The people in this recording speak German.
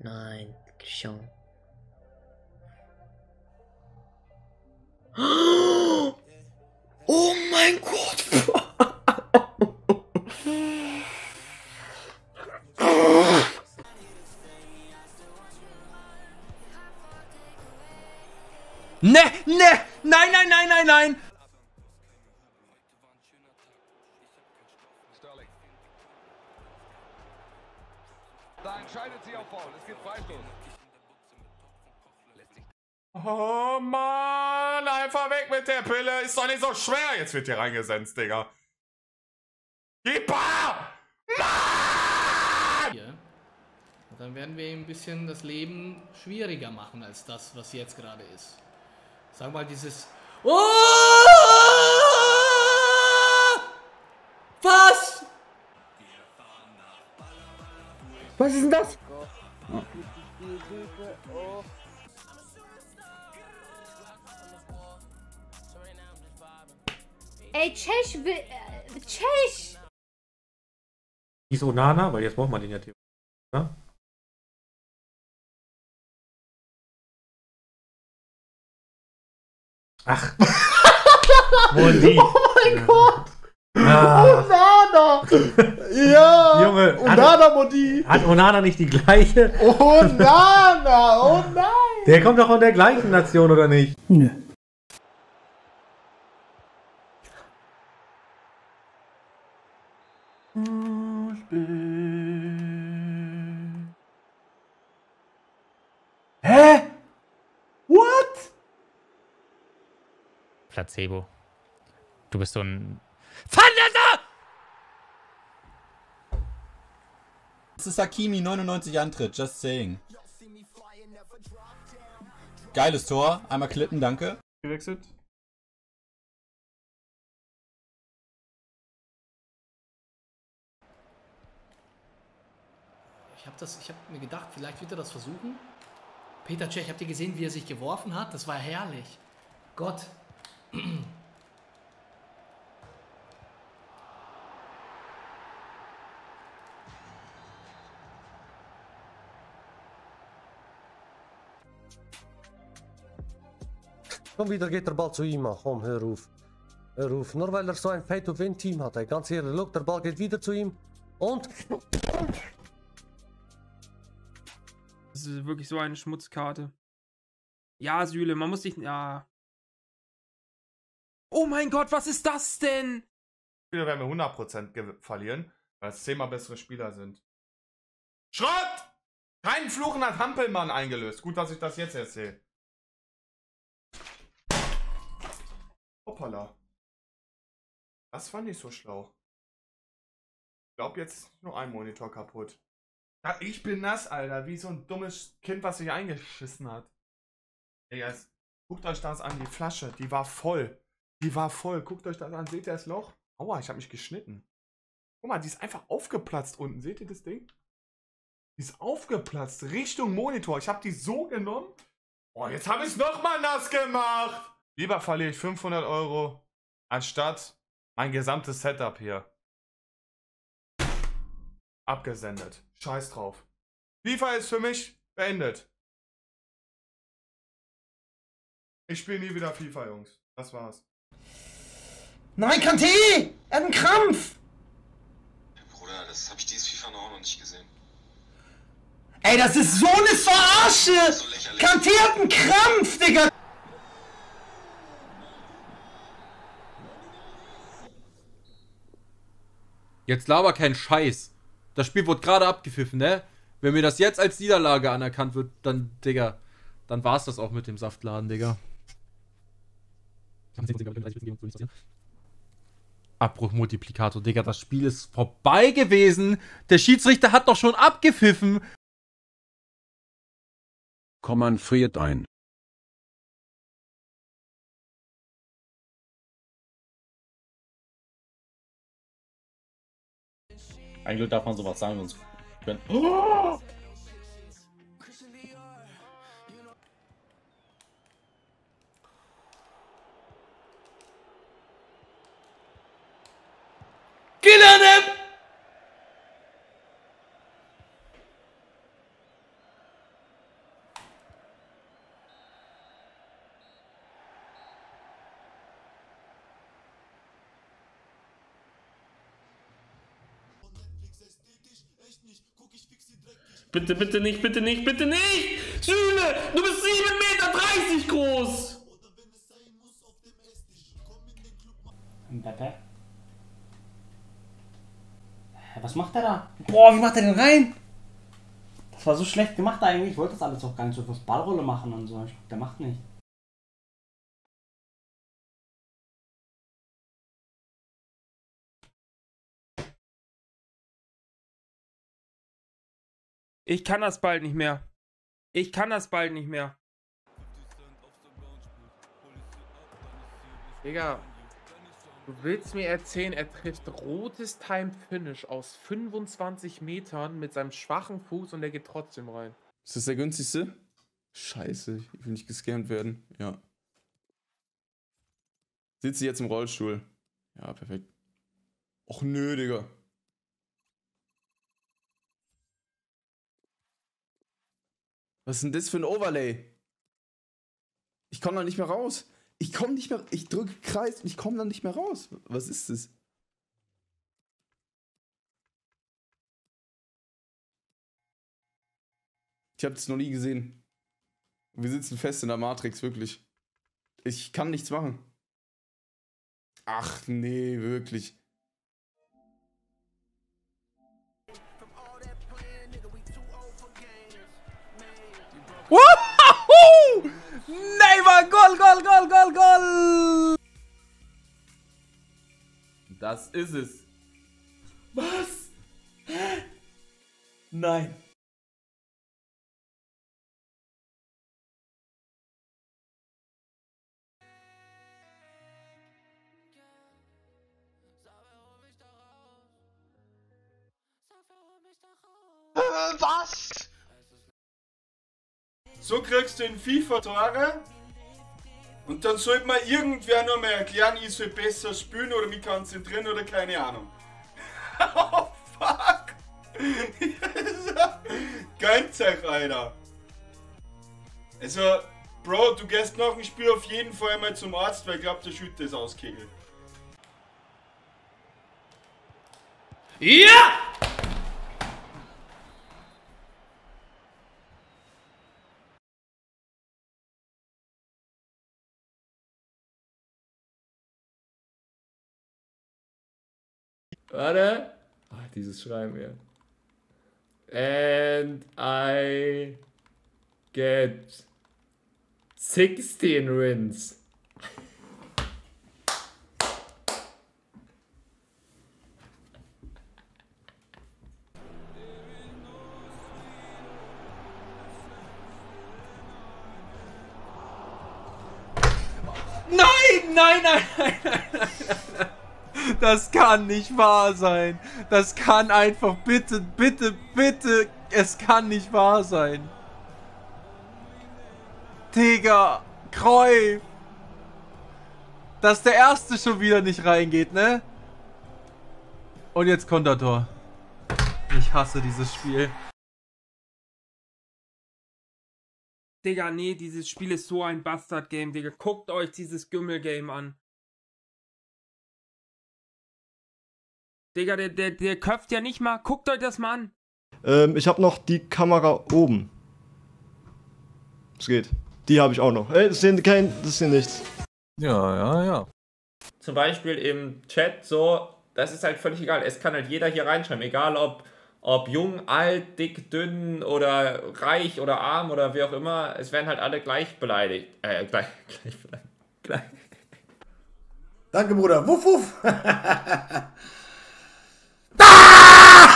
Nein, Christian. Oh mein Gott! Ne, ne, nein, nein, nein, nein, nein. Gibt Freistoß. Oh Mann, einfach weg mit der Pille. Ist doch nicht so schwer. Jetzt wird hier reingesenzt, Digga. Keeper! Mann! Und dann werden wir ihm ein bisschen das Leben schwieriger machen als das, was jetzt gerade ist. Sag mal dieses. Oh! Was? Was ist denn das? Ey, Tschech will. Äh, Tschech! Hieß Onana, weil jetzt braucht man den ja theoretisch. Ne? Ach. Modi. Oh mein Gott! Ah, Onana! Ja! Junge, Onana Modi! hat Onana nicht die gleiche? Onana! Oh nein! Der kommt doch von der gleichen Nation, oder nicht? Hä? What? Placebo. Du bist so ein. Verletzter! Das ist Hakimi 99 Antritt, just saying. Geiles Tor, einmal klippen, danke. Gewechselt. Ich habe das, ich habe mir gedacht, vielleicht wird er das versuchen. Peter Cech, habt ihr gesehen, wie er sich geworfen hat? Das war herrlich. Gott. Komm, wieder geht der Ball zu ihm. Komm, hör auf. Hör auf. Nur weil er so ein Pay-to-Win-Team hat. Ey. Ganz ehrlich, look, der Ball geht wieder zu ihm. Und Das ist wirklich so eine Schmutzkarte. Ja, Süle, man muss sich. Ja. Oh mein Gott, was ist das denn? Wieder werden wir 100% ge- verlieren, weil es zehnmal bessere Spieler sind. Schrott! Kein Fluchen hat Hampelmann eingelöst. Gut, dass ich das jetzt erzähle. Hoppala. Das fand ich so schlau. Ich glaube, jetzt ist nur ein Monitor kaputt. Ja, ich bin nass, Alter. Wie so ein dummes Kind, was sich eingeschissen hat. Jetzt, guckt euch das an, die Flasche. Die war voll. Die war voll. Guckt euch das an. Seht ihr das Loch? Aua, ich habe mich geschnitten. Guck mal, die ist einfach aufgeplatzt unten. Seht ihr das Ding? Die ist aufgeplatzt. Richtung Monitor. Ich habe die so genommen. Oh, jetzt habe ich es nochmal nass gemacht. Lieber verliere ich 500 Euro, anstatt mein gesamtes Setup hier. Abgesendet. Scheiß drauf. FIFA ist für mich beendet. Ich spiele nie wieder FIFA, Jungs. Das war's. Nein, Kanté! Er hat einen Krampf! Bruder, das habe ich dieses FIFA noch noch nicht gesehen. Ey, das ist so eine Verarsche! Kanté hat einen Krampf, Digga! Jetzt laber kein Scheiß. Das Spiel wurde gerade abgepfiffen, ne? Wenn mir das jetzt als Niederlage anerkannt wird, dann, Digga, dann war's das auch mit dem Saftladen, Digga. Abbruchmultiplikator, Digga, das Spiel ist vorbei gewesen. Der Schiedsrichter hat doch schon abgepfiffen. Kommand friert ein. Eigentlich darf man sowas sagen, sonst können. Killernem! Bitte, bitte nicht, bitte nicht, bitte nicht! Süle, du bist 7,30 Meter groß! Mbappe? Hä, Was macht der da? Boah, wie macht der denn rein? Das war so schlecht gemacht eigentlich. Ich wollte das alles auch gar nicht so fürs Ballrolle machen und so. Ich glaub, der macht nicht. Ich kann das bald nicht mehr. Ich kann das bald nicht mehr. Digga, du willst mir erzählen, er trifft rotes Time Finish aus 25 Metern mit seinem schwachen Fuß und er geht trotzdem rein. Ist das der günstigste? Scheiße, ich will nicht gescammt werden. Ja. Sitze jetzt im Rollstuhl. Ja, perfekt. Och nö, Digga. Was ist denn das für ein Overlay? Ich komme da nicht mehr raus. Ich komme nicht mehr. Ich drücke Kreis und ich komme da nicht mehr raus. Was ist das? Ich habe das noch nie gesehen. Wir sitzen fest in der Matrix, wirklich. Ich kann nichts machen. Ach nee, wirklich. Woohoo! Neymar, Goal, Goal, Goal, Goal, Goal! Das ist es. Was? Nein. Was? So kriegst du in FIFA Tore und dann sollte mir irgendwer noch mal erklären, ich soll besser spielen oder mich konzentrieren oder keine Ahnung. oh fuck! Gönnt euch, Alter! Also, Bro, du gehst nach dem Spiel auf jeden Fall mal zum Arzt, weil ich glaube, der Schütte ist auskegelt. Ja! Warte. Ach, dieses Schreiben hier. And I get 16 wins. Nein, nein, nein, nein, nein, nein, nein. Das kann nicht wahr sein. Das kann einfach bitte, bitte, bitte. Es kann nicht wahr sein. Digga, Kreu. Dass der erste schon wieder nicht reingeht, ne? Und jetzt Kontertor. Ich hasse dieses Spiel. Digga, nee, dieses Spiel ist so ein Bastard-Game, Digga. Guckt euch dieses Gümmel-Game an. Digga, der, der, der köpft ja nicht mal. Guckt euch das mal an. Ähm, ich habe noch die Kamera oben. Es geht. Die habe ich auch noch. Ey, das ist kein, das hier nichts. Ja, ja, ja. Zum Beispiel im Chat so, das ist halt völlig egal. Es kann halt jeder hier reinschreiben, egal ob, ob jung, alt, dick, dünn oder reich oder arm oder wie auch immer. Es werden halt alle gleich beleidigt. Äh, gleich, gleich beleidigt. Gleich. Danke, Bruder. Wuff, wuff. 大。